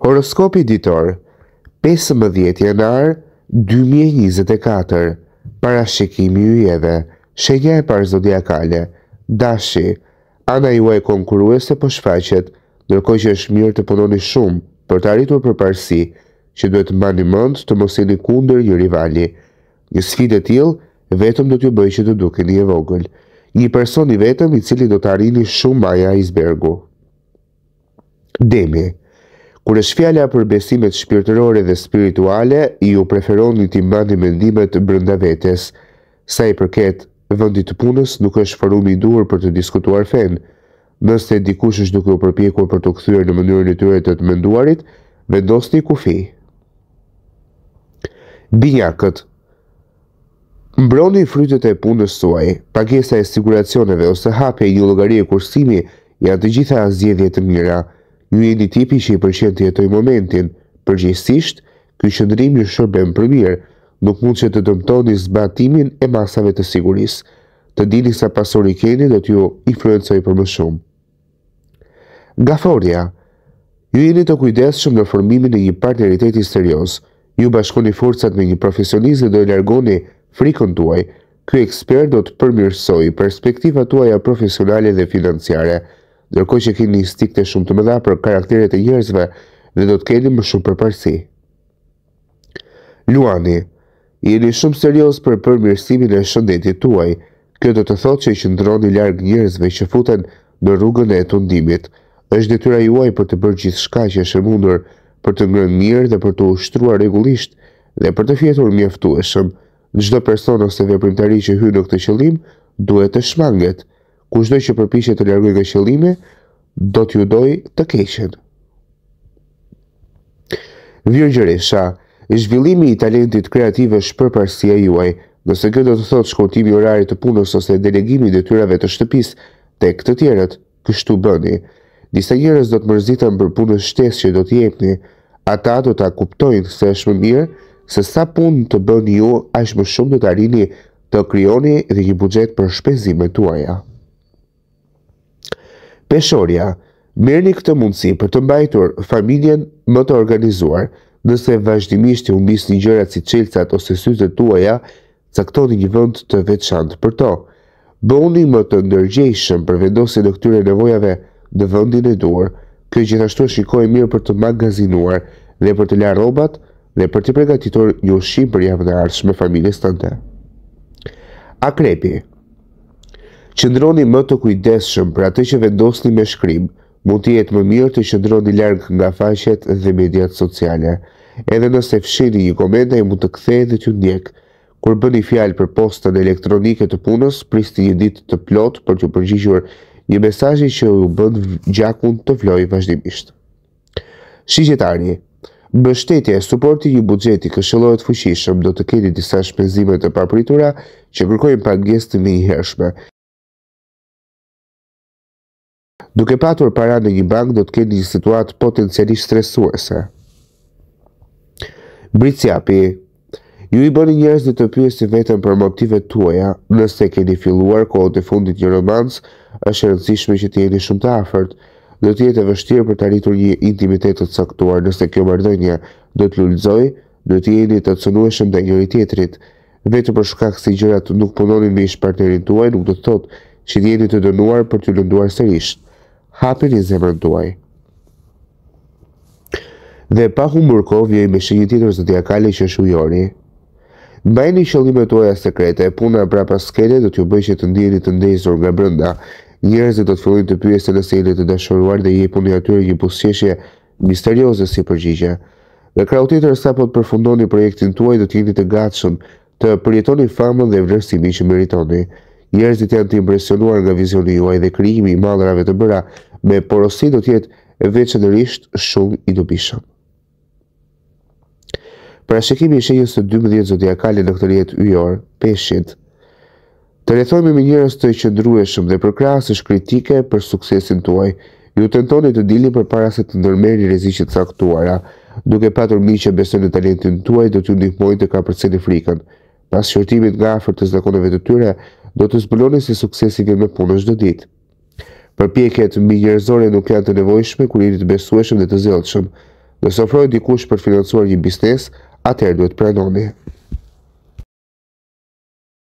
Horoskopi ditor, 15 janar 2024, parashikimi i yjeve, shenja e parë zodiakale, dashi, ana juaj konkurruese po shfaqet, ndërkohë që është mirë të punoni shumë për të arritur përparësi, që duhet të mbani mend të mos jeni kundër një rivali. Një sfidë e tillë vetëm do t'ju bëjë që të dukeni e vogël. Një person i vetëm i cili do të arrini shumë maja ajsbergu. Demi. Kur është fjala për besimet shpirtërore dhe spirituale, ju preferoni t'i mbani mendimet brenda vetes. Sa i përket vendit të punës, nuk është forumi i duhur për të diskutuar fenë. Nëse dikush është duke u përpjekur për t'ju kthyer në mënyrën e tyre të të menduarit, vendosni kufij. Binjakët. Mbroni frytet e punës tuaj. Pagesa e siguracioneve ose hapja e një llogarie kursimi janë të gjitha zgjedhje të mira. Ju jeni tipi që i pëlqen të jetojë momentin. Përgjithësisht, ky qëndrim ju shërben për mirë. Nuk mund që të dëmtoni zbatimin e masave të sigurisë. Të dini sa pasuri keni do t'ju influencojë për më shumë. Gaforrja, Ju jeni të kujdesshëm në formimin e një partneriteti serioz. Ju bashkoni forcat me një profesionist dhe do e largoni frikën tuaj. Ky ekspert do të përmirësojë perspektivat tuaja profesionale dhe financiare, ndërkohë që keni instikte shumë të mëdha për karakteret e njerëzve dhe do të keni më shumë përparësi. Luani, jeni shumë serioz për përmirësimin e shëndetit tuaj. Kjo do të thotë që qëndroni larg njerëzve që futen në rrugën e tundimit. Është detyra juaj për të bërë gjithçka që është e mundur për të ngrënë mirë dhe për t'u ushtruar rregullisht dhe për të fjetur mjaftueshëm. Çdo person ose veprimtari që hyn në këtë qëllim duhet të shmanget. Kushdo që përpiqet t'ju largojë nga qëllime, do t'ju dojë të keqen. Virgjëresha, zhvillimi i talentit kreativ është përparësia juaj. Nëse kjo do të thotë shkurtimi i orarit të punës ose delegimi i detyrave të shtëpisë tek të tjerët, kështu bëni. Disa njerëz do të mërziten për punën shtesë që do t'i jepni. Ata do ta kuptojnë se është më mirë se sa punë të bëni ju, aq më shumë do të arrini Të krijoni dhe një buxhet për shpenzimet tuaja. Peshorja, merrni këtë mundësi për të mbajtur familjen më të organizuar. Nëse vazhdimisht i humbisni gjërat si çelësat ose syzet tuaja, caktoni një vend të veçantë për to. Bëhuni më të ndërgjegjshëm për vendosjen e këtyre nevojave në vendin e duhur. Kjo gjithashtu është një kohë e mirë për të magazinuar dhe për të larë rrobat dhe për të përgatitur një ushqim për javën e ardhshme familjes tënde. Akrepi Qëndroni më të kujdesshëm për atë që vendosni me shkrim, mund të jetë më mirë të qëndroni larg nga faqet dhe mediat sociale. Edhe nëse fshini një koment, ai mund të kthehet dhe t'ju ndjekë. Kur bëhet fjalë për postën elektronike të punës, prisni një ditë të plotë për t'iu përgjigjur një mesazhi që ju bën gjakun të vlojë vazhdimisht. Shigjetari, Mbështetja e suporti i një buxheti këshillohet fuqishëm do të keni disa shpenzime të papritura që kërkojnë pagesë të menjëhershme. Duke patur para në një bankë do të keni një situatë potencialisht stresuese. Bricjapi, Ju i bëni njerëzit të pyesin veten për motivet tuaja, nëse keni filluar kohët e fundit një romancë, është e rëndësishme që të jeni shumë të afërt. Do të jetë e vështirë për të arritur një intimitet të caktuar nëse kjo marrëdhënie do të lulëzojë, do të jeni të cënueshëm ndaj njëri-tjetrit. Vetëm për shkak se gjërat nuk punonin me ish-partnerin tuaj nuk do të thotë që jeni të dënuar për t'u lënduar sërish. Hapini zemrën tuaj. Dhe pa humbur kohë vijoj me shenjën tjetër zodiakale që është ujori. Mbajni qëllimet tuaja sekrete, puna prapa skene do t'ju bëjë që të ndiheni të ndezur nga brenda. Njerëzit do të fillojnë të pyesin nëse jeni të dashuruar dhe jepuni atyre një buzëqeshje misterioze si përgjigje. Në krahun tjetër sapo të përfundoni projektin tuaj do të jeni të gatshëm Të përjetoni famën dhe vlerësimin që meritoni. Njerëzit janë të impresionuar nga vizioni juaj dhe krijimi i mallrave të bëra me porosi do të jetë veçanërisht shumë i dobishëm. Parashikimi i shenjës së dymbëdhjetë zodiakale në këtë rrjet yjor, Peshqit, Të rrethoheni me njerëz të qëndrueshëm dhe përkrahës është kritike për suksesin tuaj. Ju tentoni të dilni përpara se të ndërmerrni rreziqe të caktuara. Duke patur miq që besojnë në talentin tuaj, do t'ju ndihmojnë të kapërceni frikën. Pas shqyrtimit nga afër të zakoneve të tyre, do të zbuloni se suksesi vjen me punën çdo ditë. Përpjekjet mbinjerëzore nuk janë të nevojshme kur jeni të besueshëm dhe të zellshëm. Nëse ofrohet dikush për të financuar një biznes, atëherë duhet të pranoni.